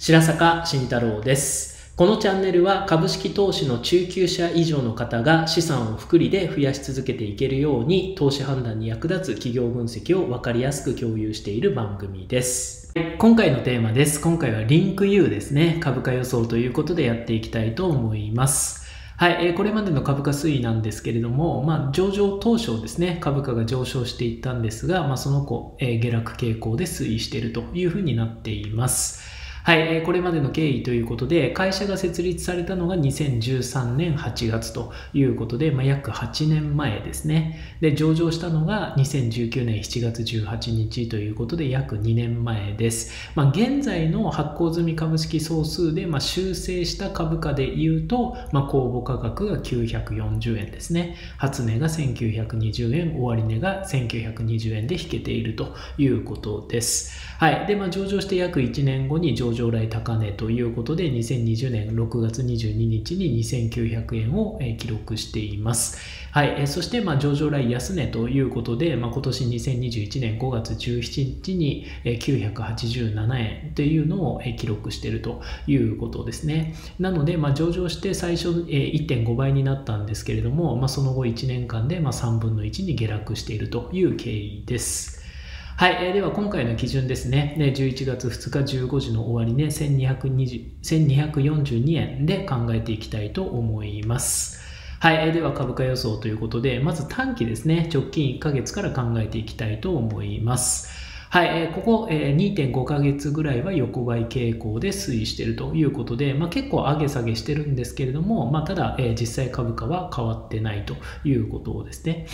白坂慎太郎です。このチャンネルは株式投資の中級者以上の方が資産を複利で増やし続けていけるように投資判断に役立つ企業分析を分かりやすく共有している番組です。今回のテーマです。今回はリンク U ですね。株価予想ということでやっていきたいと思います。はい、えこれまでの株価推移なんですけれども、まあ、上場当初ですね、株価が上昇していったんですが、まあ、その後、え下落傾向で推移しているというふうになっています。はい、これまでの経緯ということで、会社が設立されたのが2013年8月ということで、まあ、約8年前ですね。で、上場したのが2019年7月18日ということで、約2年前です。まあ、現在の発行済み株式総数で、まあ、修正した株価で言うと、ま、公募価格が940円ですね。初値が1920円、終値が1920円で引けているということです。はい。で、ま、上場して約1年後に上場来高値ということで、2020年6月22日に2900円を記録しています。はい。そして、まあ、上場来安値ということで、まあ、今年2021年5月17日に987円というのを記録しているということですね。なので、まあ、上場して最初、1.5倍になったんですけれども、まあ、その後1年間で、まあ、3分の1に下落しているという経緯です。はい、えーでは今回の基準ですね。ね11月2日15時の終わりね、1242円で考えていきたいと思います。はい、えーでは株価予想ということで、まず短期ですね、直近1ヶ月から考えていきたいと思います。はい、ここ、えー2.5ヶ月ぐらいは横ばい傾向で推移しているということで、まあ、結構上げ下げしてるんですけれども、まあ、ただ、実際株価は変わってないということですね。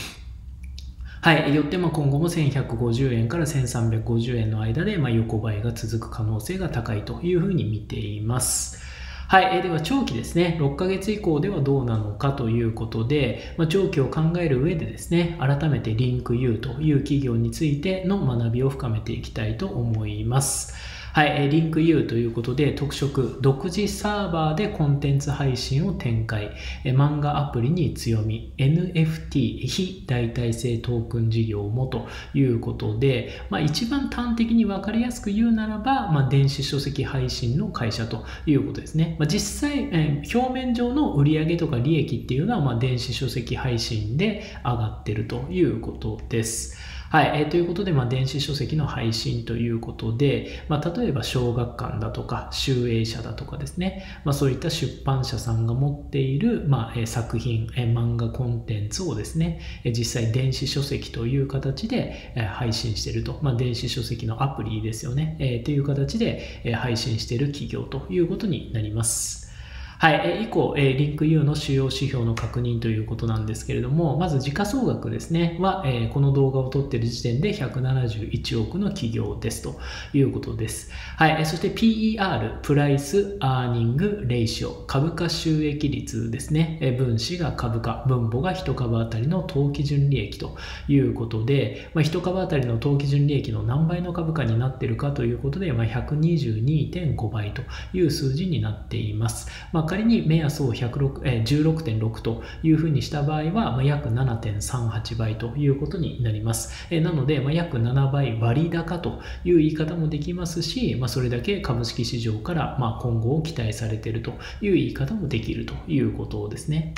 はい。よって、ま今後も1150円から1350円の間で、ま横ばいが続く可能性が高いというふうに見ています。はい。えでは、長期ですね。6ヶ月以降ではどうなのかということで、まあ、長期を考える上でですね、改めてリンク U という企業についての学びを深めていきたいと思います。はい、リンク U ということで特色独自サーバーでコンテンツ配信を展開。漫画アプリに強み NFT 非代替性トークン事業もということで、まあ、一番端的に分かりやすく言うならば、まあ、電子書籍配信の会社ということですね、まあ、実際、え表面上の売上とか利益っていうのは、ま、電子書籍配信で上がってるということです。はい、えーということで、まあ、電子書籍の配信ということで、まあ、例えば小学館だとか、集英社だとかですね、まあ、そういった出版社さんが持っている、まあ、作品、漫画コンテンツをですね、実際電子書籍という形で、配信していると、まあ、電子書籍のアプリですよね、えーという形で、配信している企業ということになります。はい、以降、えリンク U の主要指標の確認ということなんですけれども、まず時価総額ですね、は、えこの動画を撮っている時点で171億の企業ですということです。はい、そして PER、プライス、アーニング、レイシオ、株価収益率ですね、え分子が株価、分母が1株当たりの当期純利益ということで、まあ、1株当たりの当期純利益の何倍の株価になっているかということで、まあ、122.5倍という数字になっています。まあ、仮に目安を106え、16.6というふうにした場合は、まあ、約7.38倍ということになります。えーなので、まあ、約7倍割高という言い方もできますし、まあ、それだけ株式市場から、まあ、今後を期待されているという言い方もできるということですね。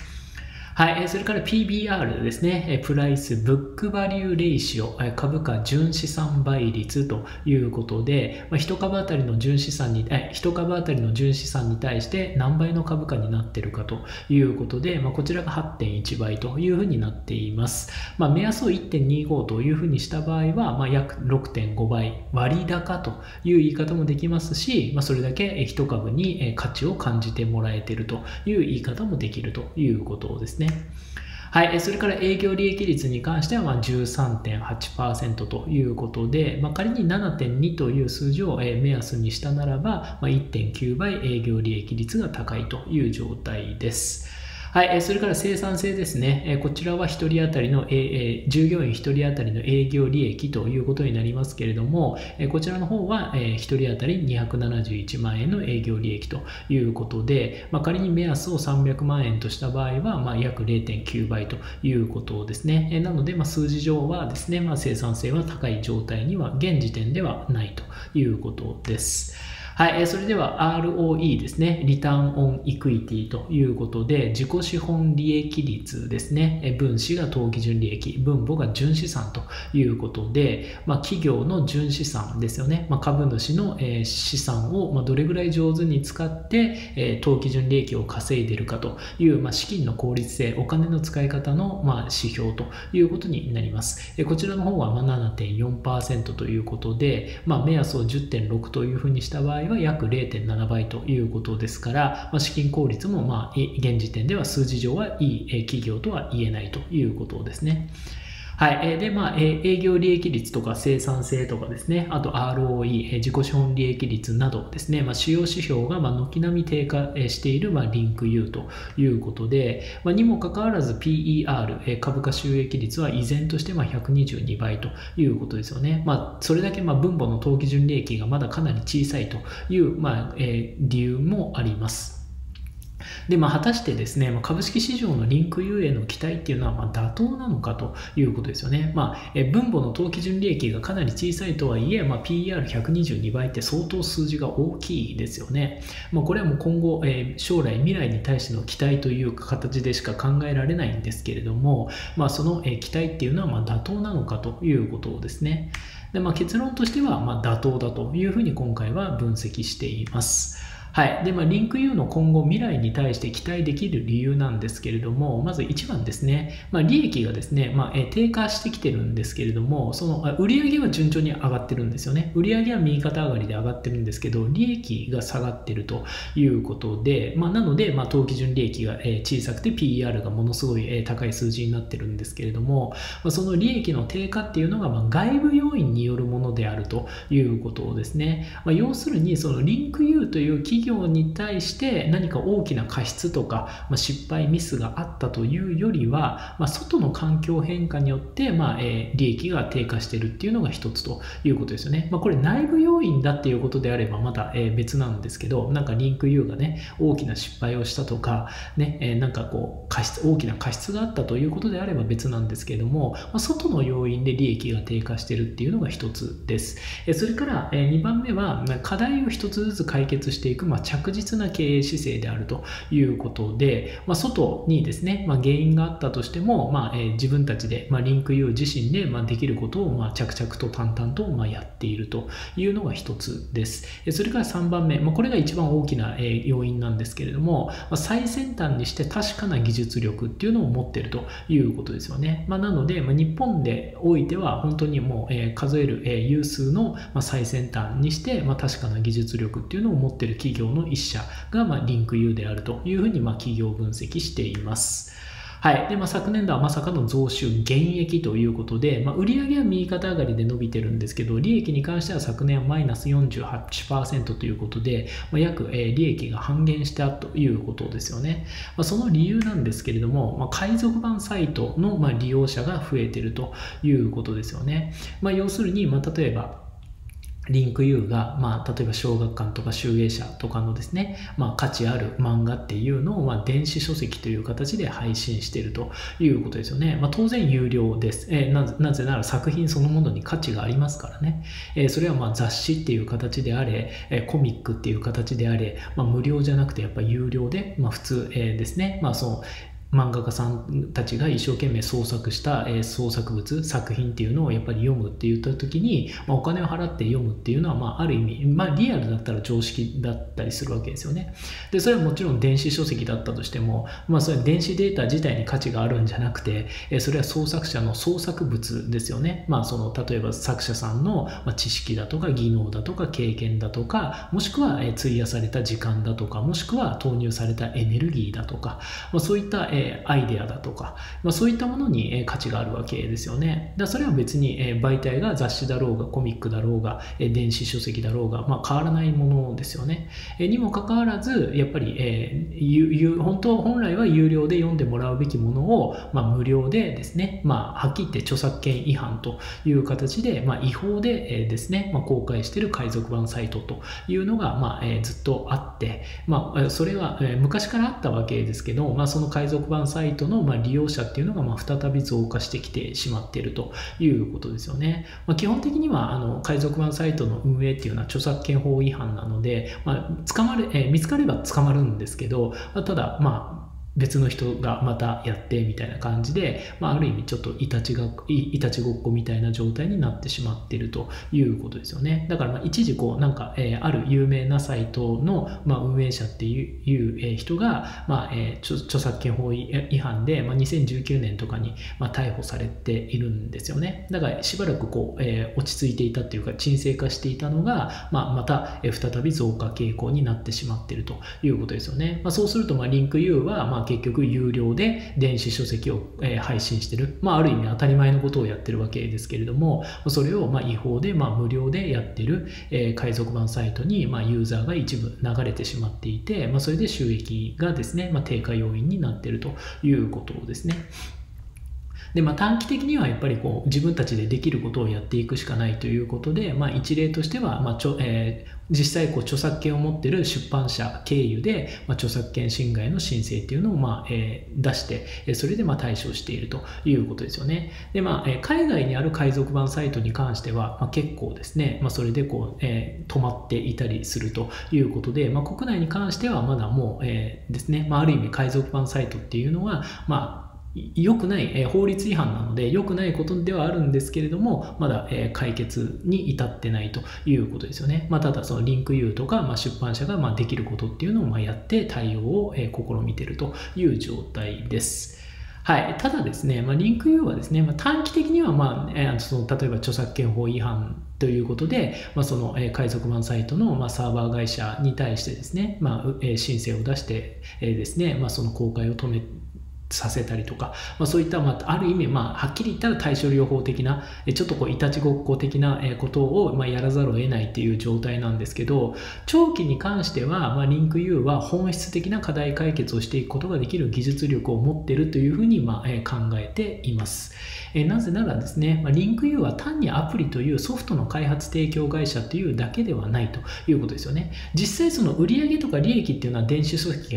はい、それから PBR ですね、プライスブックバリューレイシオ、株価純資産倍率ということで、まあ、1株当たりの純資産に、えー1株当たりの純資産に対して何倍の株価になっているかということで、まあ、こちらが8.1倍というふうになっています。まあ、目安を1.25というふうにした場合は、まあ、約6.5倍割高という言い方もできますし、まあ、それだけ1株に価値を感じてもらえているという言い方もできるということですね。はい、それから営業利益率に関してはま13.8%ということで、まあ、仮に7.2という数字を目安にしたならば、ま、1.9倍営業利益率が高いという状態です。はい、それから生産性ですね。こちらは1人当たりの、従業員1人当たりの営業利益ということになりますけれども、こちらの方は、1人当たり271万円の営業利益ということで、まあ、仮に目安を300万円とした場合は、まあ、約0.9倍ということですね。なので、まあ、数字上はですね、ま、生産性は高い状態には現時点ではないということです。はい、それでは ROE ですね、リターンオンイクイティということで、自己資本利益率ですね、分子が当基準利益、分母が純資産ということで、まあ、企業の純資産ですよね、まあ、株主の、資産を、どれぐらい上手に使って、え当基準利益を稼いでるかという、まあ、資金の効率性、お金の使い方の、ま指標ということになります。こちらの方は7.4%ということで、ま目安を10.6というふうにした場合は約0.7倍ということですから、ま、資金効率もまあ現時点では数字上はいい企業とは言えないということですね。はい。えで、まあ、え営業利益率とか生産性とかですね、あと ROE、自己資本利益率などですね、まあ、主要指標がま軒並み低下しているまリンク U ということで、まあ、にもかかわらず PER、株価収益率は依然としてま122倍ということですよね。まあ、それだけま分母の当期純利益がまだかなり小さいという、まあえ理由もあります。で、まあ、果たしてですね、株式市場のリンク U への期待っていうのは、ま妥当なのかということですよね。まあ、え分母の当期純利益がかなり小さいとはいえ、まあ、PR122 倍って相当数字が大きいですよね。まあ、これはもう今後、え、将来未来に対しての期待という形でしか考えられないんですけれども、まあ、その、え期待っていうのは、ま妥当なのかということですね。でまあ、結論としては、ま妥当だというふうに今回は分析しています。はい。で、まあ、リンク U の今後未来に対して期待できる理由なんですけれども、まず1番ですね、まあ、利益がですね、まあ、低下してきてるんですけれども、その売上は順調に上がってるんですよね。売上は右肩上がりで上がってるんですけど、利益が下がってるということで、まあ、なので、まあ、当基準利益が小さくて PER がものすごい高い数字になってるんですけれども、まあ、その利益の低下っていうのが、まあ、外部要因によるものであるということですね。まあ、要するに、そのリンク U という企業業に対して何か大きな過失とか、まあ、失敗ミスがあったというよりは、まあ、外の環境変化によって、まあえー、利益が低下しているっていうのが一つということですよね。まあ、これ内部要因だっていうことであればまた、えー、別なんですけど、なんかリンク U がね、大きな失敗をしたとか、ね、えー、なんかこう過失、大きな過失があったということであれば別なんですけども、まあ、外の要因で利益が低下しているっていうのが一つです。えそれから、え2番目は、課題を一つずつ解決していく、ま、着実な経営姿勢であるということで、まあ、外にですね、まあ、原因があったとしても、まあえ、自分たちで、ま、リンク U 自身で、ま、できることを、ま、着々と淡々と、ま、やっているというのが一つです。それから3番目、ま、これが一番大きな、え、要因なんですけれども、ま、最先端にして確かな技術力っていうのを持っているということですよね。ま、なので、ま、日本でおいては本当にもう、え、数える、え、有数の、ま、最先端にして、ま、確かな技術力っていうのを持っている企業の一社が、まあ、リンク U であるというふうに、ま、企業分析しています。はいでまあ、昨年度はまさかの増収減益ということで、まあ、売上は右肩上がりで伸びてるんですけど、利益に関しては昨年はマイナス48%ということで、まあ、約、え、利益が半減したということですよね。ま、その理由なんですけれども、ま、海賊版サイトの、ま、利用者が増えてるということですよね。ま、要するに、ま、例えば、リンク U が、まあ、例えば小学館とか集英社とかのですね、まあ、価値ある漫画っていうのを、まあ、電子書籍という形で配信しているということですよね。まあ、当然有料です、えー、な。ぜなら作品そのものに価値がありますからね。えー、それはまあ雑誌っていう形であれ、えー、コミックっていう形であれ、まあ、無料じゃなくてやっぱ有料で、まあ、普通、えー、ですね、まあ、その漫画家さんたちが一生懸命創作した、え創作物作品っていうのをやっぱり読むって言った時に、まあ、お金を払って読むっていうのは、まあ、ある意味、まあ、リアルだったら常識だったりするわけですよね。でそれはもちろん電子書籍だったとしても、まあ、それは電子データ自体に価値があるんじゃなくて、えそれは創作者の創作物ですよね、まあ、その例えば作者さんの知識だとか技能だとか経験だとかもしくは費やされた時間だとかもしくは投入されたエネルギーだとか、まあ、そういったえアイデアだとか、まあ、そういったものに、え価値があるわけですよね。だそれは別に、え媒体が雑誌だろうがコミックだろうが、え電子書籍だろうが、まあ、変わらないものですよね。えにもかかわらず、やっぱり、えー、本当、本来は有料で読んでもらうべきものを、まあ、無料でですね、まあ、はっきり言って著作権違反という形で、まあ、違法で、えですね、まあ、公開している海賊版サイトというのが、まあえー、ずっとあって、まあ、それは、え昔からあったわけですけど、まあ、その海賊賊版サイトのま利用者っていうのがま再び増加してきてしまっているということですよね。まあ、基本的にはあの海賊版サイトの運営っていうのは著作権法違反なので、まあ、捕まるえ見つかれば捕まるんですけど、ただ、まあ、別の人がまたやってみたいな感じで、まあ、ある意味ちょっといたちがいたちごっこみたいな状態になってしまっているということですよね。だからまあ一時こうなんか、えー、ある有名なサイトの、まあ、運営者っていういう人が、まあえー、著作権法違反で、まあ、2019年とかに、まあ、逮捕されているんですよね。だからしばらくこう、えー、落ち着いていたっていうか沈静化していたのが、まあ、また、え再び増加傾向になってしまっているということですよね、まあ、そうするとまあリンク U は、まあ結局有料で電子書籍を、え配信してる、まあ、ある意味当たり前のことをやってるわけですけれどもそれをま違法でま無料でやってる、え海賊版サイトにまユーザーが一部流れてしまっていて、まあ、それで収益がですね、ま低下要因になってるということですね。で、まあ、短期的にはやっぱりこう自分たちでできることをやっていくしかないということで、まあ、一例としては、まあちょえー、実際こう著作権を持っている出版社経由で、まあ、著作権侵害の申請っていうのを、まあえー、出して、それでまあ対処しているということですよね。で、まあ、海外にある海賊版サイトに関しては、まあ、結構ですね、まあ、それでこう、えー、止まっていたりするということで、まあ、国内に関してはまだもう、えー、ですね、まあ、ある意味海賊版サイトっていうのは、まあ良くない、え法律違反なので良くないことではあるんですけれどもまだ、え解決に至ってないということですよね、まあ、ただそのリンク U とか、まあ、出版社がまできることっていうのをまやって対応を、え試みているという状態です。はい、ただですね、まあ、リンク U はですね、まあ、短期的には、まあえー、その例えば著作権法違反ということで、まあ、その、えー、海賊版サイトの、まあ、サーバー会社に対してですね、まあえー、申請を出して、えー、ですね、まあ、その公開を止めさせたりとか、まあ、そういった、まあ、ある意味、まあ、はっきり言ったら対処療法的な、ちょっとこう、いたちごっこ的なことを、まあ、やらざるを得ないっていう状態なんですけど、長期に関しては、まあ、リンク U は本質的な課題解決をしていくことができる技術力を持っているというふうに、まあ、考えています。えなぜならですね、まあ、リンク U は単にアプリというソフトの開発提供会社というだけではないということですよね。実際その売上とか利益っていうのは電子書籍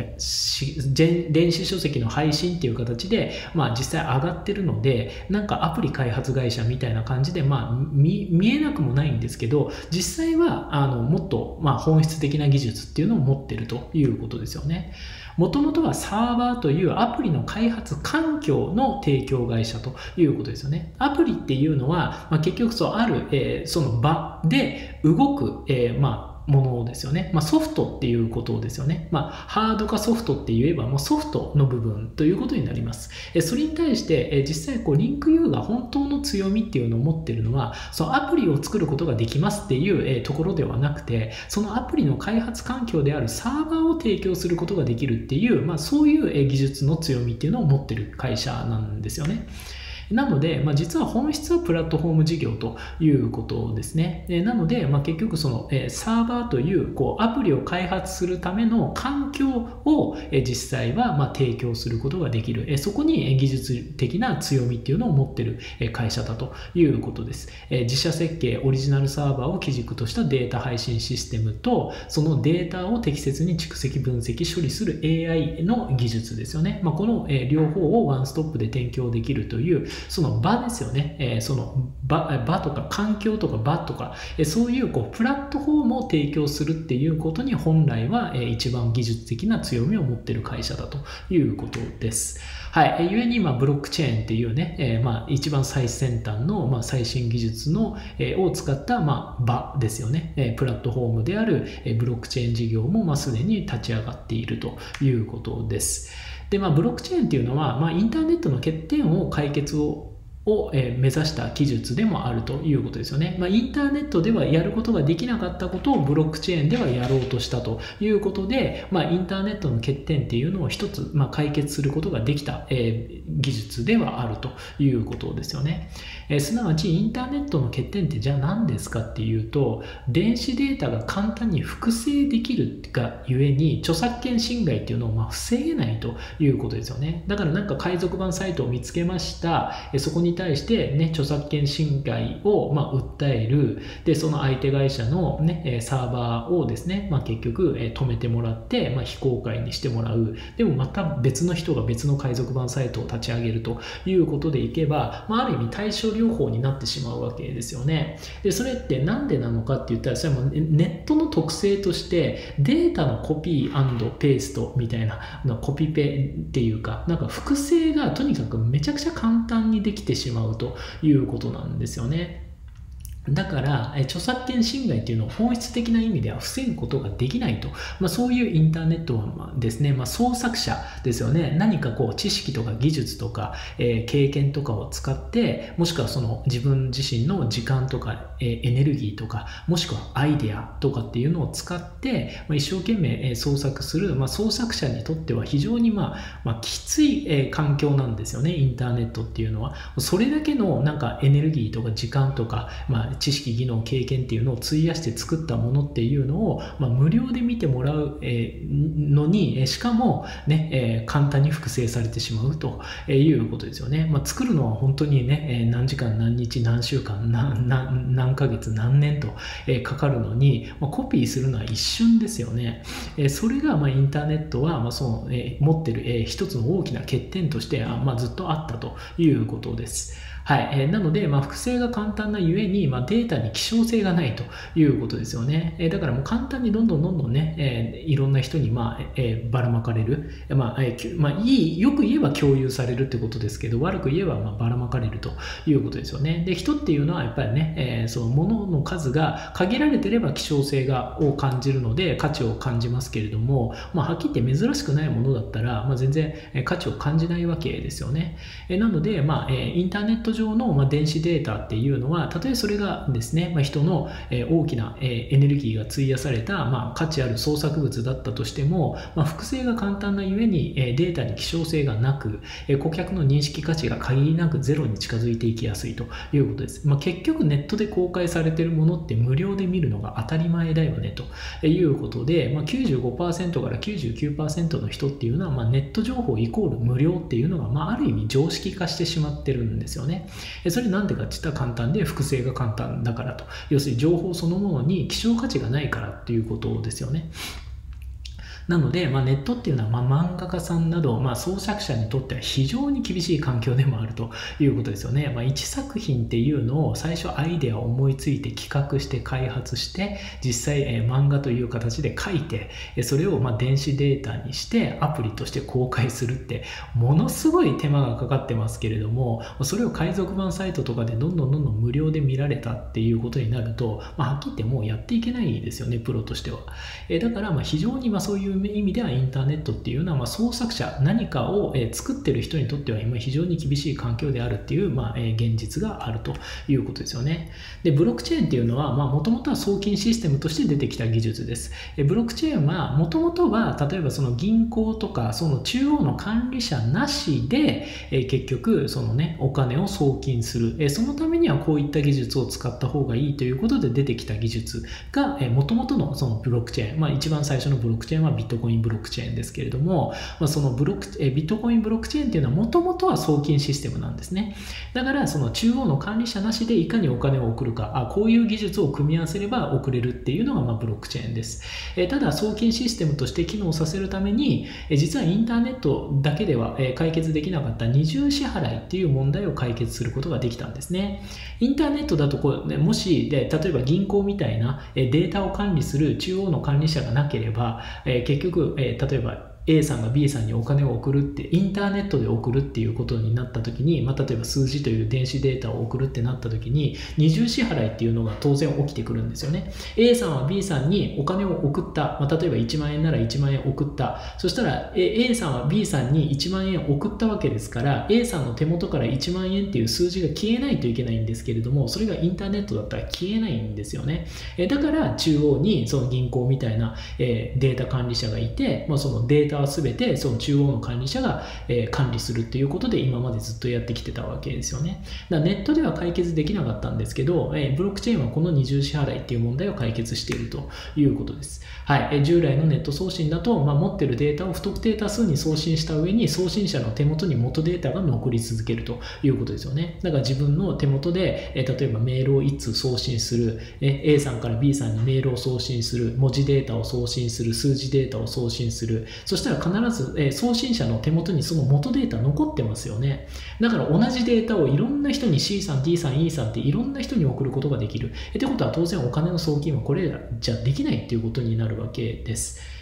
電子書籍の配信っていう形で、まあ、実際上がってるので、なんかアプリ開発会社みたいな感じで、まあ、見えなくもないんですけど、実際はあのもっと、まあ、本質的な技術っていうのを持ってるということですよね。もともとはサーバーというアプリの開発環境の提供会社ということですよね。アプリっていうのは、まあ、結局そうある、えー、その場で動く、えー、まあものですよね。まあ、ソフトっていうことですよね。まあ、ハードかソフトって言えばもうソフトの部分ということになります。えそれに対して、え実際こうリンク U が本当の強みっていうのを持ってるのは、そのアプリを作ることができますっていう、えところではなくて、そのアプリの開発環境であるサーバーを提供することができるっていう、まあ、そういう技術の強みっていうのを持ってる会社なんですよね。なので、まあ、実は本質はプラットフォーム事業ということですね。なので、まあ、結局そのえサーバーというこうアプリを開発するための環境をえ実際はま提供することができる。えそこに技術的な強みっていうのを持ってる会社だということです。え自社設計、オリジナルサーバーを基軸としたデータ配信システムと、そのデータを適切に蓄積分析処理する AI の技術ですよね。まあ、この両方をワンストップで提供できるというその場ですよね、えー、その場場とか環境とか場とか、えー、そういうこうプラットフォームを提供するっていうことに本来は、えー、一番技術的な強みを持ってる会社だということです。はい。ゆえに、まあ、ブロックチェーンっていうね、えー、まあ、一番最先端の、まあ、最新技術の、えー、を使った、まあ、場ですよね。えー、プラットフォームである、えー、ブロックチェーン事業も、まあ、すでに立ち上がっているということです。で、まあ、ブロックチェーンっていうのは、まあ、インターネットの欠点を解決をを目指した技術でもあるということですよね。まあ、インターネットではやることができなかったことをブロックチェーンではやろうとしたということで、まあ、インターネットの欠点っていうのを一つ、まあ、解決することができた、えー、技術ではあるということですよね。えー、すなわちインターネットの欠点ってじゃあ何ですかっていうと、電子データが簡単に複製できるがゆえに著作権侵害っていうのをま防げないということですよね。だからなんか海賊版サイトを見つけました。えそこに対して、ね、著作権侵害を、ま、訴える。で、その相手会社の、ね、サーバーをですね、まあ、結局、え止めてもらって、まあ、非公開にしてもらう。でもまた別の人が別の海賊版サイトを立ち上げるということでいけば、まあ、ある意味対症療法になってしまうわけですよね。で、それってなんでなのかって言ったら、それもネットの特性としてデータのコピーペーストみたいな、コピペっていうか、なんか複製がとにかくめちゃくちゃ簡単にできてしまうしまうということなんですよね。だから、著作権侵害っていうのを本質的な意味では防ぐことができないと。まあ、そういうインターネットはですね、まあ、創作者ですよね。何かこう知識とか技術とか、えー、経験とかを使って、もしくはその自分自身の時間とか、えー、エネルギーとか、もしくはアイデアとかっていうのを使って、まあ、一生懸命、創作する、まあ、創作者にとっては非常に、まあまあ、きつい、環境なんですよね。インターネットっていうのは。それだけのなんかエネルギーとか時間とか、まあ、知識、技能、経験っていうのを費やして作ったものっていうのを、まあ、無料で見てもらう、え、のに、しかもね、え、簡単に複製されてしまうということですよね。まあ、作るのは本当にね、何時間、何日、何週間、何何ヶ月、何年と、えかかるのに、まあ、コピーするのは一瞬ですよね。えそれが、まあ、インターネットは、まあそのえ持ってる、え一つの大きな欠点として、まあ、ずっとあったということです。はい。えー、なので、まあ、複製が簡単なゆえに、まあ、データに希少性がないということですよね。えー、だからもう簡単にどんどんどんどんね、えー、いろんな人に、まあ、えー、ばらまかれる。まあ、えー、まあ、いい、よく言えば共有されるってことですけど、悪く言えば、まあ、ばらまかれるということですよね。で、人っていうのはやっぱりね、えー、その物の数が限られてれば希少性がを感じるので、価値を感じますけれども、まあ、はっきり言って珍しくないものだったら、まあ、全然価値を感じないわけですよね。えー、なので、まあ、えー、インターネット上の、ま、電子データっていうのは、たとえそれがですね、ま、人の大きなエネルギーが費やされた、ま、価値ある創作物だったとしても、ま、複製が簡単なゆえにデータに希少性がなく、顧客の認識価値が限りなくゼロに近づいていきやすいということです。まあ、結局ネットで公開されているものって無料で見るのが当たり前だよねということで、まあ、95%から99%の人っていうのは、ま、ネット情報イコール無料っていうのが、まあ、ある意味常識化してしまってるんですよね。それなんでかって言ったら簡単で複製が簡単だからと。要するに情報そのものに希少価値がないからっていうことですよね。なので、まあ、ネットっていうのは、まあ、漫画家さんなど、まあ、創作者にとっては非常に厳しい環境でもあるということですよね。まあ、1作品っていうのを最初アイデアを思いついて企画して開発して実際、えー、漫画という形で書いてそれをまあ電子データにしてアプリとして公開するってものすごい手間がかかってますけれどもそれを海賊版サイトとかでどんどんどんどん無料で見られたっていうことになると、まあ、はっきり言ってもうやっていけないですよねプロとしては。えー、だからま非常にまあそういう意味ではインターネットっていうのは、ま、創作者、何かを、え作ってる人にとっては今非常に厳しい環境であるっていう、まあえ現実があるということですよね。で、ブロックチェーンっていうのは、もともとは送金システムとして出てきた技術です。えブロックチェーンは、もともとは、例えばその銀行とか、その中央の管理者なしで、え結局、そのね、お金を送金する。えそのためにはこういった技術を使った方がいいということで出てきた技術が、もともとのそのブロックチェーン、まあ一番最初のブロックチェーンはビットコインブロックチェーンですけれども、まあ、そのブロックえビットコインブロックチェーンっていうのはもともとは送金システムなんですね。だからその中央の管理者なしでいかにお金を送るか、あこういう技術を組み合わせれば送れるっていうのがまブロックチェーンです。えただ送金システムとして機能させるために、え実はインターネットだけでは、え解決できなかった二重支払いっていう問題を解決することができたんですね。インターネットだとこう、ね、もしで例えば銀行みたいなデータを管理する中央の管理者がなければ、え結局、え例えば A さんが B さんにお金を送るってインターネットで送るっていうことになった時に、まあ、例えば数字という電子データを送るってなった時に二重支払いっていうのが当然起きてくるんですよね。A さんは B さんにお金を送った、まあ、例えば1万円なら1万円送った。そしたら A さんは B さんに1万円送ったわけですから A さんの手元から1万円っていう数字が消えないといけないんですけれどもそれがインターネットだったら消えないんですよね。だから中央にその銀行みたいなデータ管理者がいて、まあ、そのデータは全てその中央の管理者が、え、管理するっていうことで今までずっとやってきてたわけですよね。だネットでは解決できなかったんですけど、え、ブロックチェーンはこの二重支払いっていう問題を解決しているということです。はい、え、従来のネット送信だと、まあ、持ってるデータを不特定多数に送信した上に送信者の手元に元データが残り続けるということですよね。だから自分の手元で、え、例えばメールを1通送信する、え A さんから B さんにメールを送信する、文字データを送信する、数字データを送信する、そしたら必ず、え送信者の手元にその元データ残ってますよね。だから同じデータをいろんな人に C さん、D さん、E さんっていろんな人に送ることができる。ってことは当然お金の送金はこれじゃできないっていうことになるわけです。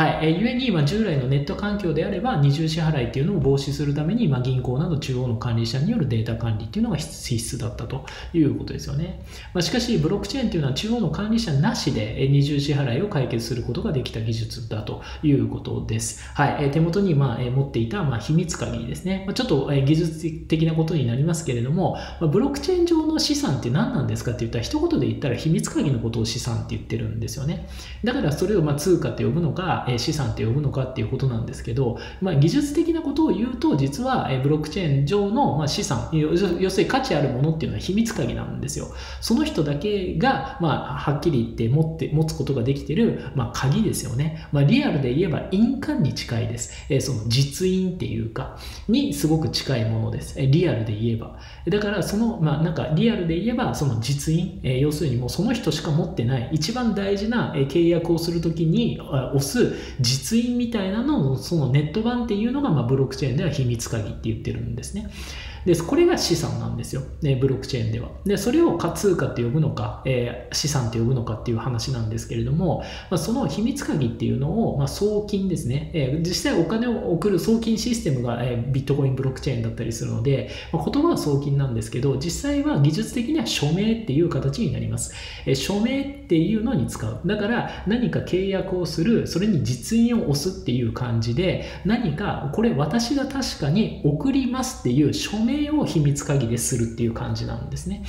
はい、えー、ゆえに、まあ、従来のネット環境であれば二重支払いっていうのを防止するために、まあ、銀行など中央の管理者によるデータ管理っていうのが必須だったということですよね、まあ、しかしブロックチェーンっていうのは中央の管理者なしで二重支払いを解決することができた技術だということです、はい、え、手元に、まあ、え、持っていた、まあ、秘密鍵ですね、まあ、ちょっと、え、技術的なことになりますけれども、まあ、ブロックチェーン上の資産って何なんですかって言ったら一言で言ったら秘密鍵のことを資産って言ってるんですよね。だからそれをまあ通貨って呼ぶのか、資産って呼ぶのかっていうことなんですけど、まあ、技術的なことを言うと実はブロックチェーン上の資産要するに価値あるものっていうのは秘密鍵なんですよ。その人だけが、まあ、はっきり言って持って持つことができてる、まあ、鍵ですよね、まあ、リアルで言えば印鑑に近いです、えその実印っていうかにすごく近いものです、えリアルで言えば。だからその、まあ、なんかリアルで言えばその実印、え要するにもうその人しか持ってない一番大事な契約をするときに押す実印みたいなのをそのネット版っていうのが、まあ、ブロックチェーンでは秘密鍵って言ってるんですね。で、これが資産なんですよ。ね、ブロックチェーンでは。で、それを通貨って呼ぶのか、えー、資産って呼ぶのかっていう話なんですけれども、まあ、その秘密鍵っていうのを、まあ、送金ですね、えー、実際お金を送る送金システムが、えー、ビットコインブロックチェーンだったりするので、まあ、言葉は送金なんですけど、実際は技術的には署名っていう形になります。え、署名っていうのに使う。だから何か契約をする、それに実印を押すっていう感じで、何かこれ私が確かに送りますっていう署名名を秘密鍵でするっていう感じなんですね。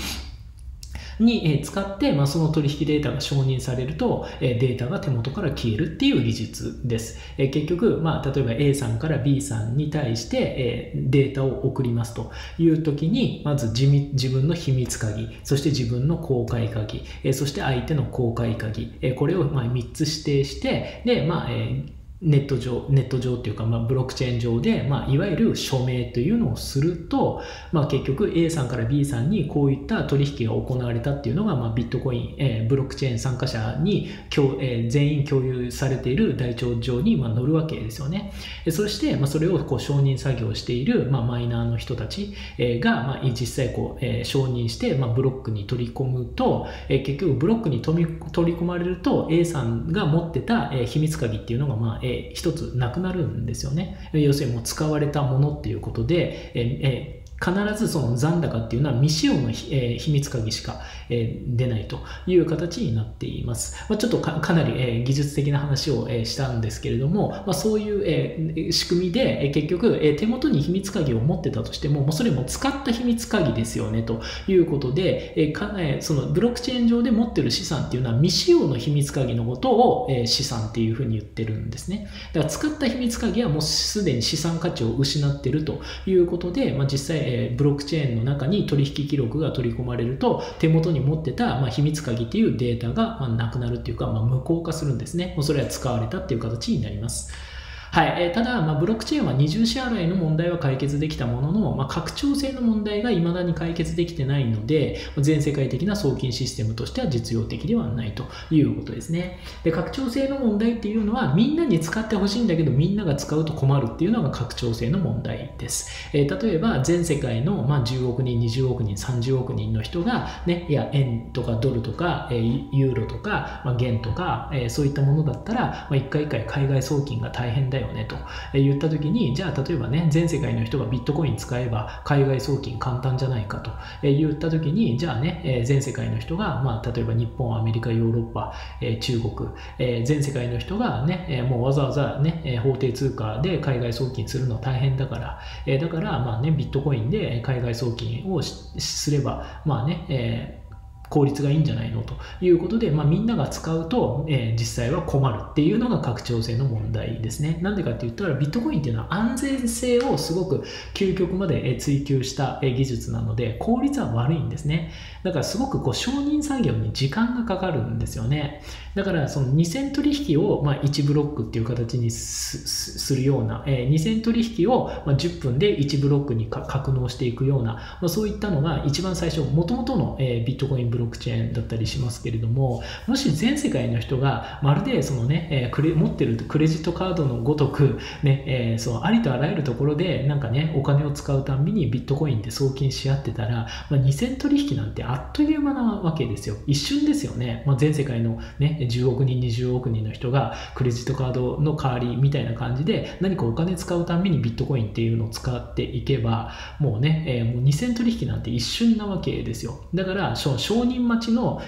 に使って、まあ、その取引データが承認されると、データが手元から消えるっていう技術です。結局、まあ、例えば A さんから B さんに対してデータを送りますという時に、まず自分の秘密鍵、そして自分の公開鍵、そして相手の公開鍵、これをま3つ指定して、で、まあ、ネット上、ネット上っていうか、まあ、ブロックチェーン上で、まあ、いわゆる署名というのをすると、まあ、結局 A さんから B さんにこういった取引が行われたっていうのが、まあ、ビットコイン、えー、ブロックチェーン参加者に共、えー、全員共有されている台帳上に、まあ、載るわけですよね。そして、まあ、それをこう承認作業している、まあ、マイナーの人たちが、まあ、実際こう、えー、承認して、まあ、ブロックに取り込むと、えー、結局ブロックに取り込まれると A さんが持ってた、えー、秘密鍵っていうのが、まあ、え一つなくなるんですよね。要するにもう使われたものっていうことで、え必ずその残高っていうのは未使用の、え秘密鍵しか、え出ないという形になっています。まあ、ちょっとかなり、え技術的な話を、えしたんですけれども、まあ、そういう、え仕組みで、え結局、え手元に秘密鍵を持ってたとしても、もうそれも使った秘密鍵ですよねということで、えかえそのブロックチェーン上で持ってる資産っていうのは未使用の秘密鍵のことを、え資産っていうふうに言ってるんですね。だから使った秘密鍵はもうすでに資産価値を失ってるということで、まあ、実際、えブロックチェーンの中に取引記録が取り込まれると手元に持ってた、ま秘密鍵っていうデータが、まなくなるっていうか、ま無効化するんですね。もうそれは使われたっていう形になります。はい。えー、ただ、まあ、ブロックチェーンは二重支払いの問題は解決できたものの、まあ、拡張性の問題が未だに解決できてないので、全世界的な送金システムとしては実用的ではないということですね。で、拡張性の問題っていうのは、みんなに使ってほしいんだけど、みんなが使うと困るっていうのが拡張性の問題です。えー、例えば、全世界の、まあ、10億人、20億人、30億人の人が、ね、いや、円とかドルとか、えー、ユーロとか、まあ、元とか、えー、そういったものだったら、まあ、一回一回海外送金が大変だよよねと。言った時にじゃあ例えばね全世界の人がビットコイン使えば海外送金簡単じゃないかと。言った時にじゃあね全世界の人が、まあ、例えば日本アメリカヨーロッパ中国。全世界の人がねもうわざわざね法定通貨で海外送金するの大変だから。だからまあねビットコインで海外送金をすればまあね、効率がいいんじゃないの？ということで、まあ、みんなが使うと、えー、実際は困るっていうのが拡張性の問題ですね。なんでかって言ったらビットコインっていうのは安全性をすごく究極まで追求した技術なので効率は悪いんですね。だからすごくこう承認作業に時間がかかるんですよね。だからその2000取引をまあ1ブロックっていう形にするような、えー、2000取引をまあ10分で1ブロックに格納していくような、まあ、そういったのが一番最初、もともとの、えー、ビットコインブロックチェーンだったりしますけれども、もし全世界の人がまるでそのね、えー、クレ持ってるクレジットカードのごとく、ね、えー、そのありとあらゆるところでなんかね、お金を使うたびにビットコインって送金し合ってたら、まあ、2000取引なんてあっという間なわけですよ。一瞬ですよね。まあ、全世界のね、10億人、20億人の人がクレジットカードの代わりみたいな感じで何かお金使うためにビットコインっていうのを使っていけば、もうね、えー、もう2000取引なんて一瞬なわけですよ。だから、承認待ちの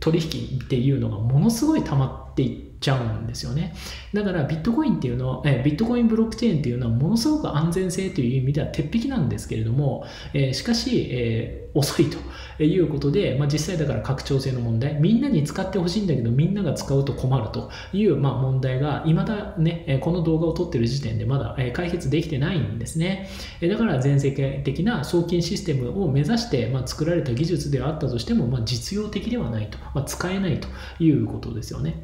取引っていうのがものすごい溜まっていって、ちゃうんですよね。だからビットコインっていうのは、えビットコインブロックチェーンっていうのはものすごく安全性という意味では鉄壁なんですけれども、えしかし、えー、遅いということで、まあ、実際だから拡張性の問題、みんなに使ってほしいんだけどみんなが使うと困るという、まあ、問題が未だね、この動画を撮ってる時点でまだ解決できてないんですね。だから全世界的な送金システムを目指して、まあ、作られた技術ではあったとしても、まあ、実用的ではないと、まあ、使えないということですよね。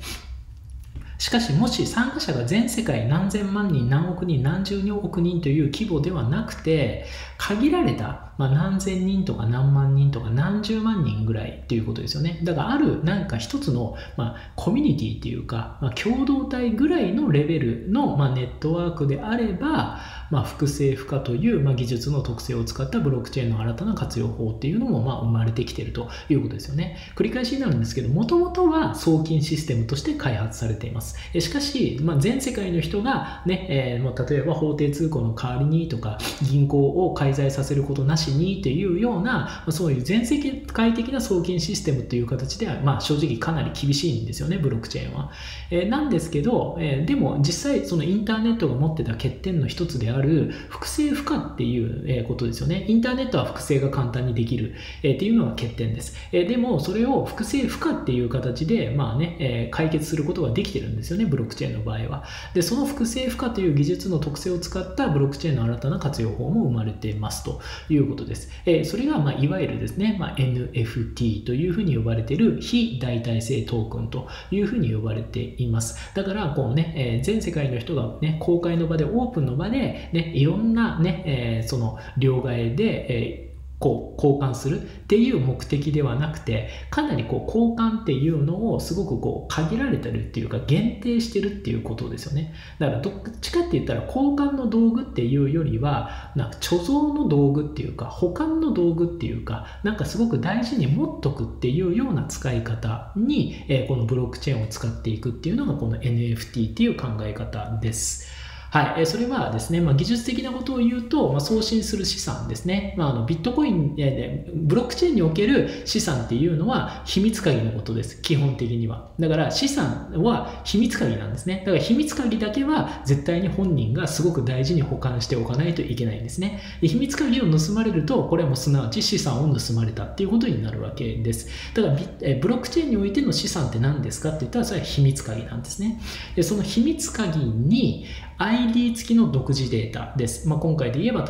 しかしもし参加者が全世界何千万人何億人何十億人という規模ではなくて限られた、まあ、何千人とか何万人とか何十万人ぐらいということですよね。だからあるなんか一つの、まあ、コミュニティっていうか、まあ、共同体ぐらいのレベルの、まあ、ネットワークであればまあ、複製不可という、まあ、技術の特性を使ったブロックチェーンの新たな活用法っていうのも、まあ、生まれてきてるということですよね。繰り返しになるんですけど、もともとは送金システムとして開発されています。しかし、まあ、全世界の人がね、えー、例えば法定通行の代わりにとか、銀行を介在させることなしにっていうような、そういう全世界的な送金システムという形では、まあ、正直かなり厳しいんですよね、ブロックチェーンは。えー、なんですけど、えー、でも実際そのインターネットが持ってた欠点の一つであある複製不可っていうことですよね。インターネットは複製が簡単にできるっていうのが欠点です。でもそれを複製不可っていう形で、まあね、解決することができてるんですよね、ブロックチェーンの場合は。で、その複製不可という技術の特性を使ったブロックチェーンの新たな活用法も生まれてますということです。それが、まあ、いわゆるですね、まあ、NFT というふうに呼ばれている非代替性トークンというふうに呼ばれています。だから、こうね、全世界の人がね、公開の場で、オープンの場で、ね、いろんなね、えー、その両替で、えーこう交換するっていう目的ではなくてかなりこう交換っていうのをすごくこう限られてるっていうか限定してるっていうことですよねだからどっちかって言ったら交換の道具っていうよりはなんか貯蔵の道具っていうか保管の道具っていうかなんかすごく大事に持っとくっていうような使い方に、え、このブロックチェーンを使っていくっていうのがこの NFT っていう考え方です。はい、それはですね、まあ、技術的なことを言うと、まあ、送信する資産ですね。まあ、あのビットコイン、えブロックチェーンにおける資産っていうのは秘密鍵のことです。基本的には。だから資産は秘密鍵なんですね。だから秘密鍵だけは絶対に本人がすごく大事に保管しておかないといけないんですね。で秘密鍵を盗まれると、これもすなわち資産を盗まれたっていうことになるわけです。だからえブロックチェーンにおいての資産って何ですかって言ったらそれは秘密鍵なんですね。でその秘密鍵に ID 付きの独自データです。まあ、今回で言えば、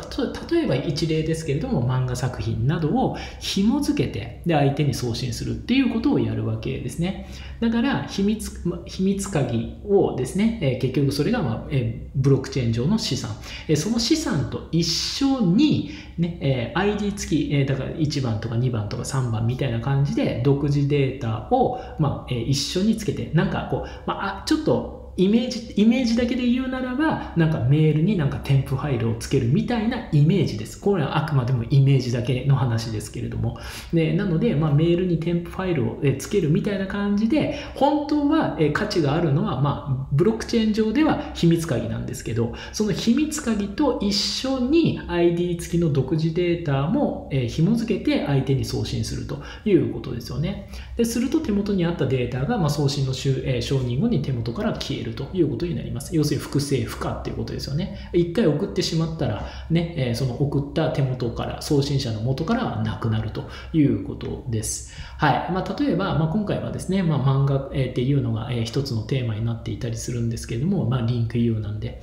例えば一例ですけれども、漫画作品などを紐付けて、で、相手に送信するっていうことをやるわけですね。だから、秘密、秘密鍵をですね、え結局それが、まあえブロックチェーン上の資産。えその資産と一緒に、ね、え ID 付き、えだから1番とか2番とか3番みたいな感じで、独自データを、まあ、え一緒につけて、なんかこう、まあ、ちょっと、イメージ、イメージだけで言うならば、なんかメールになんか添付ファイルをつけるみたいなイメージです。これはあくまでもイメージだけの話ですけれども。でなので、まあ、メールに添付ファイルをつけるみたいな感じで、本当は価値があるのは、まあ、ブロックチェーン上では秘密鍵なんですけど、その秘密鍵と一緒に ID 付きの独自データも紐付けて相手に送信するということですよね。ですると手元にあったデータが、ま、送信の承認後に手元から消える。るということになります。要するに複製不可っていうことですよね。一回送ってしまったら、ね、その送った手元から、送信者の元からはなくなるということです。はい。まあ、例えば、まあ、今回はですね、まあ、漫画、っていうのが、一つのテーマになっていたりするんですけれども、まあ、リンク U なんで、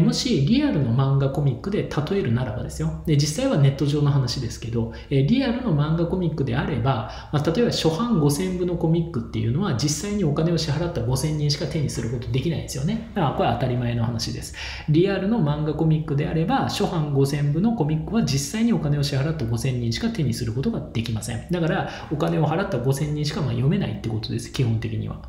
もしリアルの漫画コミックで例えるならばですよ。で、実際はネット上の話ですけど、リアルの漫画コミックであれば、まあ、例えば初版5000部のコミックっていうのは実際にお金を支払った5000人しか手にすることでききないですよね。だからこれは当たり前の話です。リアルの漫画コミックであれば、初版5000部のコミックは実際にお金を支払った5000人しか手にすることができません。だから、お金を払った5000人しかま読めないってことです、基本的には。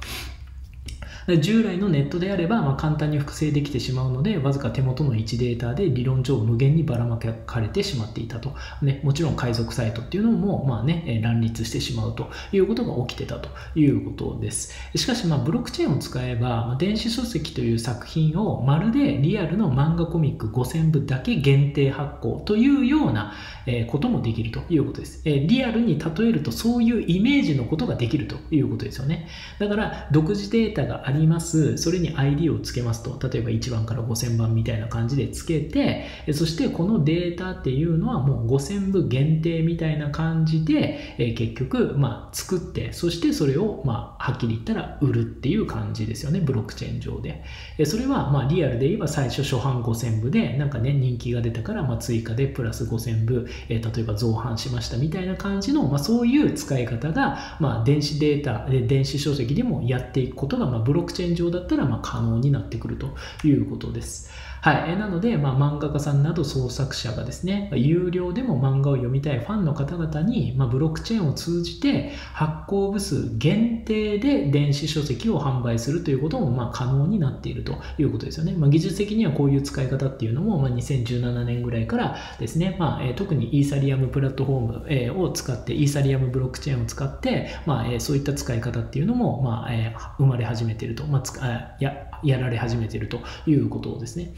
従来のネットであれば、ま、簡単に複製できてしまうので、わずか手元の1データで理論上無限にばらまかれてしまっていたと。ね、もちろん海賊サイトっていうのも、まあね、乱立してしまうということが起きてたということです。しかし、ま、ブロックチェーンを使えば、電子書籍という作品をまるでリアルの漫画コミック5000部だけ限定発行というようなえこともできるということです。えリアルに例えるとそういうイメージのことができるということですよね。だから、独自データがあります。それに ID をつけますと、例えば1番から5000番みたいな感じでつけて、そしてこのデータっていうのはもう5000部限定みたいな感じで、え結局、まあ、作って、そしてそれを、まあ、はっきり言ったら売るっていう感じですよね、ブロックチェーン上で。それは、まあ、リアルで言えば最初初版5000部で、なんかね、人気が出たから、まあ、追加でプラス5000部、え例えば増版しましたみたいな感じの、まあ、そういう使い方が、まあ、電子データ、電子書籍でもやっていくことが、まあ、ブロックチェーン上だったらま可能になってくるということです。はい。なので、まあ、漫画家さんなど創作者がですね、有料でも漫画を読みたいファンの方々に、まあ、ブロックチェーンを通じて発行部数限定で電子書籍を販売するということも、まあ、可能になっているということですよね。まあ、技術的にはこういう使い方っていうのも、まあ、2017年ぐらいからですね、まあ、え、特にイーサリアムプラットフォーム、え、を使って、イーサリアムブロックチェーンを使って、まあ、え、そういった使い方っていうのも、まあ、え、生まれ始めていると、まあ、つややられ始めているということですね。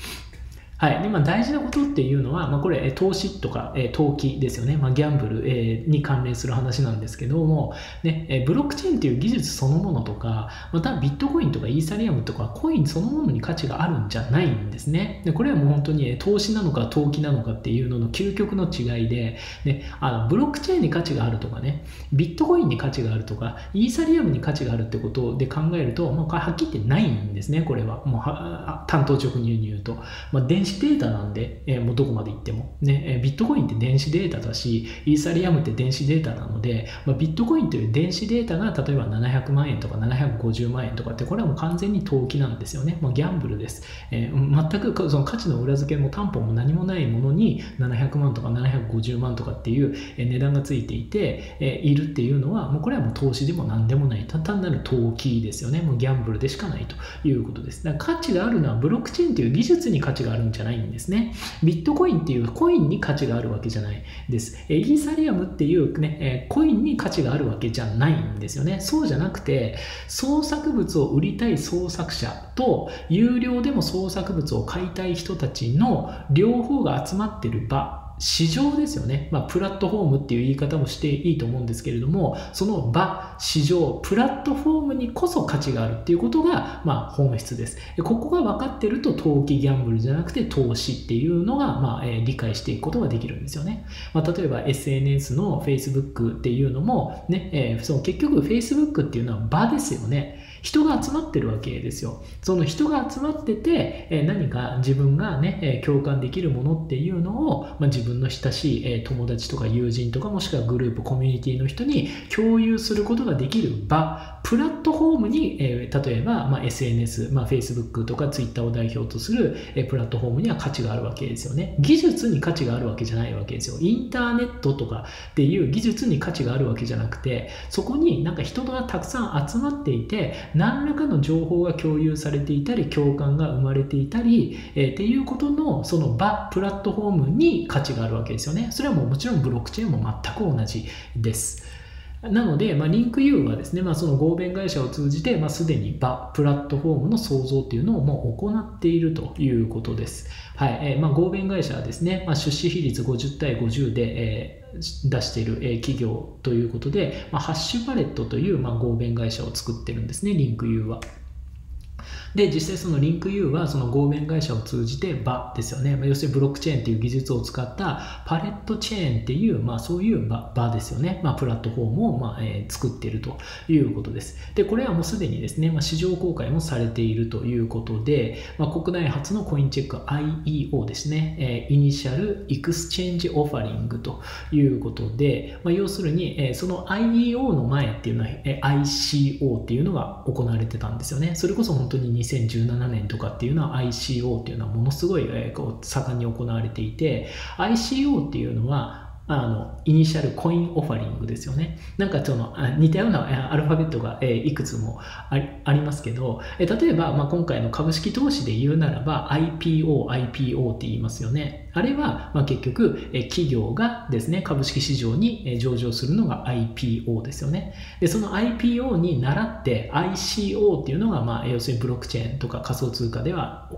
はい。で、まあ、大事なことっていうのは、まあ、これ、投資とか、え投機ですよね。まあ、ギャンブル、えに関連する話なんですけども、ね、えブロックチェーンっていう技術そのものとか、またビットコインとかイーサリアムとか、コインそのものに価値があるんじゃないんですね。で、これはもう本当に、投資なのか投機なのかっていうのの究極の違いで、ね、あのブロックチェーンに価値があるとかね、ビットコインに価値があるとか、イーサリアムに価値があるってことで考えると、まあ、はっきり言ってないんですね、これは。もうは、担当直入に言うと。まあ、子データなんで、えー、もうどこまで行っても、ねえビットコインって電子データだし、イーサリアムって電子データなので、まあ、ビットコインという電子データが例えば700万円とか750万円とかって、これはもう完全に投機なんですよね。もうギャンブルです。えー、全くその価値の裏付けも担保も何もないものに700万とか750万とかっていう値段がついていて、え、いるっていうのは、もうこれはもう投資でも何でもない、単なる投機ですよね。もうギャンブルでしかないということです。だから価値があるのはブロックチェーンという技術に価値があるんじゃないんですね。ビットコインっていうコインに価値があるわけじゃないです。イーサリアムっていうね、コインに価値があるわけじゃないんですよね。そうじゃなくて、創作物を売りたい創作者と、有料でも創作物を買いたい人たちの両方が集まってる場市場ですよね。まあ、プラットフォームっていう言い方もしていいと思うんですけれども、その場、市場、プラットフォームにこそ価値があるっていうことが、まあ、本質です。ここが分かってると、投機ギャンブルじゃなくて投資っていうのが、まあ、えー、理解していくことができるんですよね。まあ、例えば SNS の Facebook っていうのも、ね、えー、その結局 Facebook っていうのは場ですよね。人が集まってるわけですよ。その人が集まってて、え何か自分がね、え共感できるものっていうのを、まあ、自分の親しい、え友達とか友人とかもしくはグループ、コミュニティの人に共有することができる場、プラットフォームに、え例えば、まあ、SNS、まあ、Facebook とか Twitter を代表とする、えプラットフォームには価値があるわけですよね。技術に価値があるわけじゃないわけですよ。インターネットとかっていう技術に価値があるわけじゃなくて、そこになんか人がたくさん集まっていて、何らかの情報が共有されていたり共感が生まれていたり、えー、っていうことのその場プラットフォームに価値があるわけですよねそれはもうもちろんブロックチェーンも全く同じですなので、まあ、リンク U はですね、まあ、その合弁会社を通じて、まあ、すでに場、プラットフォームの創造っていうのをもう行っているということです。はい。えー、まあ、合弁会社はですね、まあ、出資比率50対50で、えー、出している、企業ということで、まあ、 HashPalette という、ま、合弁会社を作ってるんですね、 Link-U は。で、実際そのリンク U はその合弁会社を通じて場ですよね。まあ、要するにブロックチェーンっていう技術を使った Palette Chain っていう、まあそういう場ですよね。まあプラットフォームを、まあえー、作っているということです。で、これはもうすでにですね、まあ、市場公開もされているということで、まあ、国内初の Coincheck IEO ですね、えー、イニシャルエクスチェンジオファリングということで、まあ、要するに、えー、その IEO の前っていうのは、えー、ICO っていうのが行われてたんですよね。それこそ本当に2017年とかっていうのは ICO っていうのはものすごい、えこう盛んに行われていて ICO っていうのはあの、イニシャルコインオファリングですよね。なんかその似たようなアルファベットがいくつもありますけど、例えば、まあ、今回の株式投資で言うならば IPO、IPO って言いますよね。あれは、まあ、結局、企業がですね、株式市場に上場するのが IPO ですよね。で、その IPO に倣って ICO っていうのが、まあ、要するにブロックチェーンとか仮想通貨では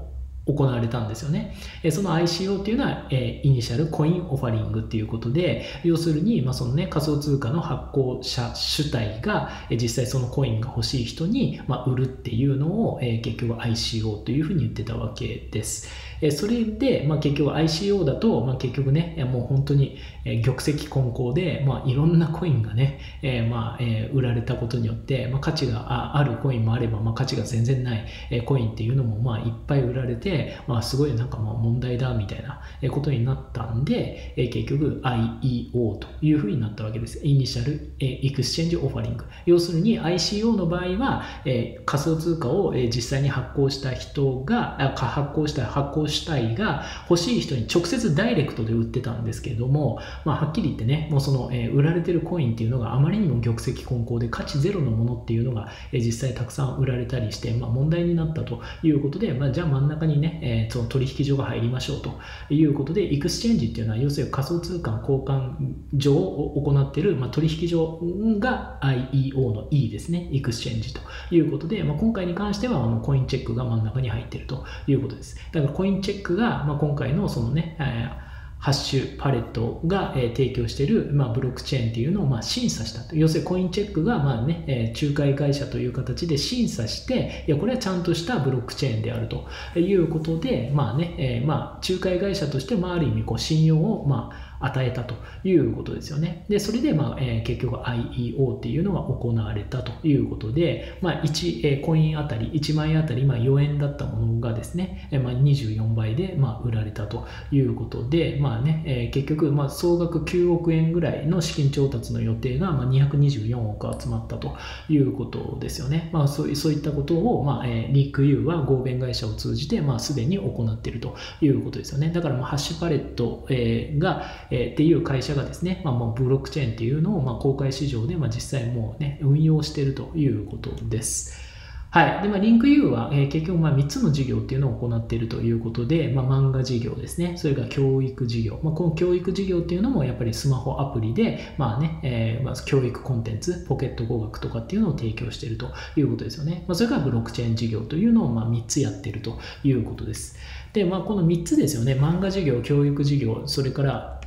行われたんですよね。その ICO っていうのは、えイニシャルコインオファリングっていうことで、要するに、まあ、そのね、仮想通貨の発行者主体が、え実際そのコインが欲しい人に、まあ売るっていうのを、え結局 ICO というふうに言ってたわけです。えそれで、まあ、結局 ICO だと、まあ、結局ね、もう本当に、え玉石混交で、まあ、いろんなコインがね、えー、まあ、えー、売られたことによって、まあ、価値があるコインもあれば、まあ、価値が全然ない、えコインっていうのも、まあ、いっぱい売られて、まあ、すごいなんかまあ問題だみたいなことになったんで、え結局 IEO というふうになったわけです。 Initial、え Exchange Offering。要するに ICO の場合は、え仮想通貨を、え実際に発行した人が、発行した発行主体が欲しい人に直接ダイレクトで売ってたんですけれども、まあ、はっきり言ってね、もうその、え売られてるコインっていうのがあまりにも玉石混交で価値ゼロのものっていうのが、え実際たくさん売られたりして、まあ、問題になったということで、まあ、じゃあ真ん中にね、えー、その取引所が入りましょうということで、 Exchange っていうのは、要するに仮想通貨交換所を行っている、まあ、取引所が IEO の E ですね、 Exchange ということで、まあ、今回に関してはあの Coincheck が真ん中に入っているということです。だから Coincheck が、まあ、今回のそのね、えーハッシュパレットが、え、提供している、まあ、ブロックチェーンっていうのを、まあ、審査したと。要するにコインチェックが、まあね、え、仲介会社という形で審査して、いや、これはちゃんとしたブロックチェーンであるということで、まあね、え、まあ、仲介会社として、まあ、ある意味、こう、信用を、まあ、与えたということですよね。で、それで、まあえー、結局 IEO っていうのが行われたということで、まあ、1、えー、コインあたり、1枚あたり、まあ、4円だったものがですね、えー、まあ、24倍で、まあ、売られたということで、まあね、えー、結局、まあ、総額9億円ぐらいの資金調達の予定が、まあ、224億集まったということですよね。まあ、そうそういったことを、まあえー、リック U は合弁会社を通じて、まあ、すでに行っているということですよね。だから、まあ、ハッシュパレット、えー、が、えー、っていう会社がですね、まあ、もうブロックチェーンっていうのをま公開市場でま実際もうね、運用しているということです。はい。で、まあ、リンク U は、えー、結局、まあ、3つの事業っていうのを行っているということで、まあ、漫画事業ですね。それから教育事業。まあ、この教育事業っていうのも、やっぱりスマホアプリで、まあね、えー、まあ、教育コンテンツ、ポケット語学とかっていうのを提供しているということですよね。まあ、それからブロックチェーン事業というのを、まあ、3つやっているということです。で、まあ、この3つですよね。漫画事業、教育事業、それから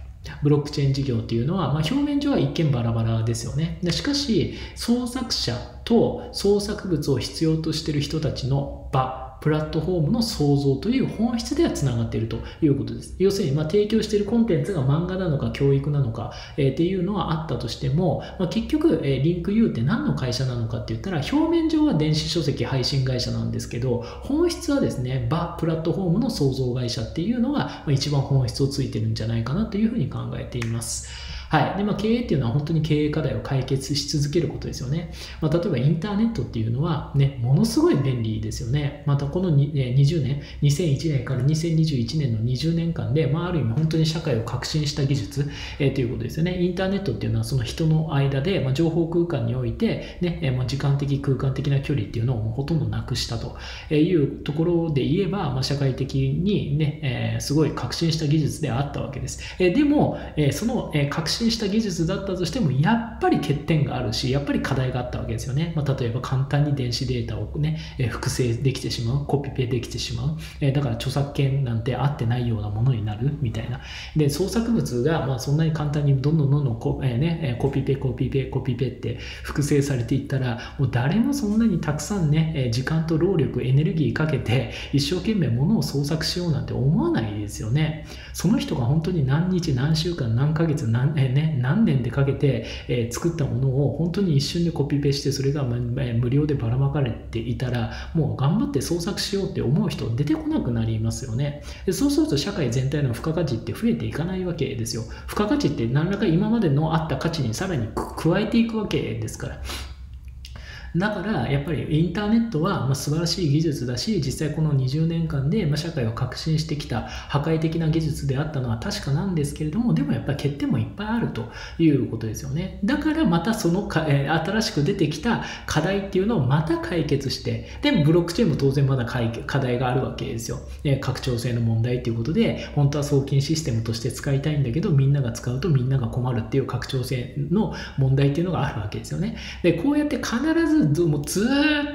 ブロックチェーン事業っていうのは、まあ、表面上は一見バラバラですよね。でしかし、創作者と創作物を必要としてる人たちの場プラットフォームの創造という本質ではつながっているということです。要するに、まあ、提供しているコンテンツが漫画なのか教育なのか、えー、っていうのはあったとしても、まあ、結局、えー、リンク U って何の会社なのかって言ったら、表面上は電子書籍配信会社なんですけど、本質はですね、バプラットフォームの創造会社っていうのが、まあ、一番本質をついてるんじゃないかなというふうに考えています。はい。で、まあ、経営っていうのは本当に経営課題を解決し続けることですよね。まあ、例えばインターネットっていうのはね、ものすごい便利ですよね。またこの20年、2001年から2021年の20年間で、まあ、ある意味本当に社会を革新した技術、えー、ということですよね。インターネットっていうのはその人の間で、まあ、情報空間において、ね、えまあ、時間的空間的な距離っていうのをもうほとんどなくしたというところで言えば、まあ、社会的にね、えー、すごい革新した技術であったわけです。えー、でも、えー、その、え革新した技術だったとしても、やっぱり欠点があるし、やっぱり課題があったわけですよね。まあ、例えば簡単に電子データをね、え複製できてしまう、コピペできてしまう、えだから著作権なんて合ってないようなものになるみたいな。で、創作物がまあそんなに簡単にどんどんどんどんコ,、えーね、コピペ、コピペ、コピペって複製されていったら、もう誰もそんなにたくさんね、時間と労力、エネルギーかけて一生懸命ものを創作しようなんて思わないですよね。その人が本当に何日、何週間、何ヶ月、何,、えね、何年でかけて、えー、作ったものを本当に一瞬でコピペして、それが、無料でばらまかれていたら、もう頑張って創作しようって思う人出てこなくなりますよね。でそうすると社会全体の付加価値って増えていかないわけですよ。付加価値って何らか今までのあった価値にさらに加えていくわけですから。だからやっぱりインターネットはま素晴らしい技術だし実際この20年間でま社会を革新してきた破壊的な技術であったのは確かなんですけれどもでもやっぱり欠点もいっぱいあるということですよね。だからまたそのか、え新しく出てきた課題っていうのをまた解決してでもブロックチェーンも当然まだ課題があるわけですよ。え拡張性の問題っていうことで本当は送金システムとして使いたいんだけどみんなが使うとみんなが困るっていう拡張性の問題っていうのがあるわけですよね。でこうやって必ずずもうず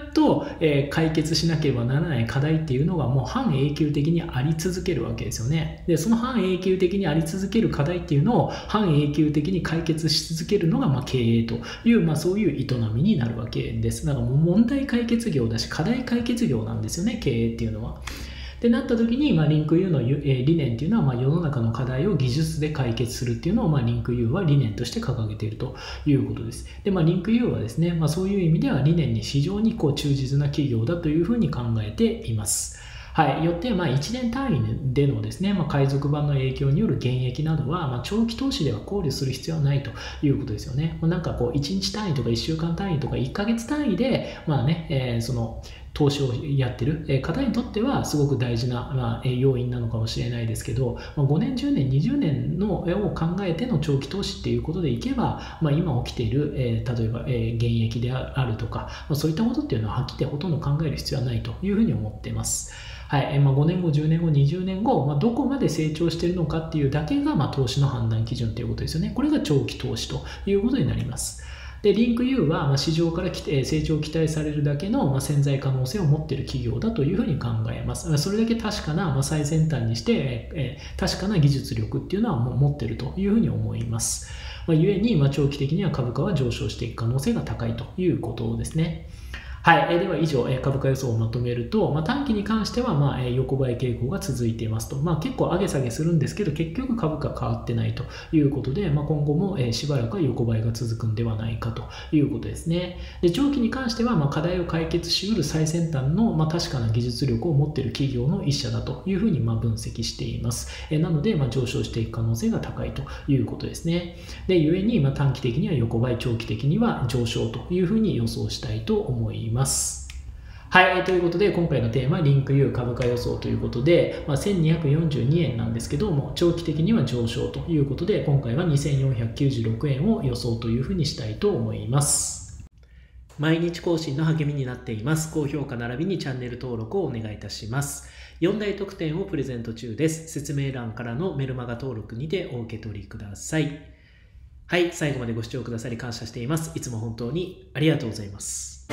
っと、えー、解決しなければならない課題っていうのがもう半永久的にあり続けるわけですよね。で、その半永久的にあり続ける課題っていうのを半永久的に解決し続けるのが、まあ、経営という、まあ、そういう営みになるわけです。だからもう問題解決業だし、課題解決業なんですよね、経営っていうのは。ってなった時に、まあ、リンク U の理念っていうのは、まあ、世の中の課題を技術で解決するっていうのを、まあ、リンク U は理念として掲げているということです。で、まあ、リンク U はですね、まあ、そういう意味では理念に非常にこう忠実な企業だというふうに考えています。はい、よって、まあ、1年単位でのですね、まあ、海賊版の影響による減益などは、まあ、長期投資では考慮する必要はないということですよね。まあ、なんかこう、1日単位とか1週間単位とか1ヶ月単位で、まあね、えー、その、投資をやってる方にとってはすごく大事な、まあ、要因なのかもしれないですけど、ま5年、10年、20年のを考えての長期投資っていうことでいけば、まあ、今起きている、え例えば、え現役であるとか、まそういったことっていうのははっきりほとんど考える必要はないというふうに思っています。はいまあ、5年後、10年後、20年後、まあ、どこまで成長しているのかっていうだけが、まあ、投資の判断基準ということですよね。これが長期投資ということになります。で、リンク U は、ま市場から成長を期待されるだけの、ま潜在可能性を持っている企業だというふうに考えます。それだけ確かな、ま最先端にして、え確かな技術力っていうのはもう持っているというふうに思います。まあ、故に、ま長期的には株価は上昇していく可能性が高いということですね。はい。では以上、株価予想をまとめると、まあ、短期に関しては、まあ、横ばい傾向が続いていますと。まあ、結構上げ下げするんですけど、結局株価変わってないということで、まあ、今後もしばらくは横ばいが続くんではないかということですね。で、長期に関しては、まあ、課題を解決しうる最先端の、まあ、確かな技術力を持っている企業の一社だというふうに、まあ、分析しています。えなので、まあ、上昇していく可能性が高いということですね。で、故に、まあ、短期的には横ばい、長期的には上昇というふうに予想したいと思います。ますはい、ということで、今回のテーマはリンク U 株価予想ということで、まあ、1242円なんですけども、長期的には上昇ということで、今回は2496円を予想というふうにしたいと思います。毎日更新の励みになっています。高評価並びにチャンネル登録をお願いいたします。4大特典をプレゼント中です。説明欄からのメルマガ登録にてお受け取りください。はい、最後までご視聴くださり感謝しています。いつも本当にありがとうございます。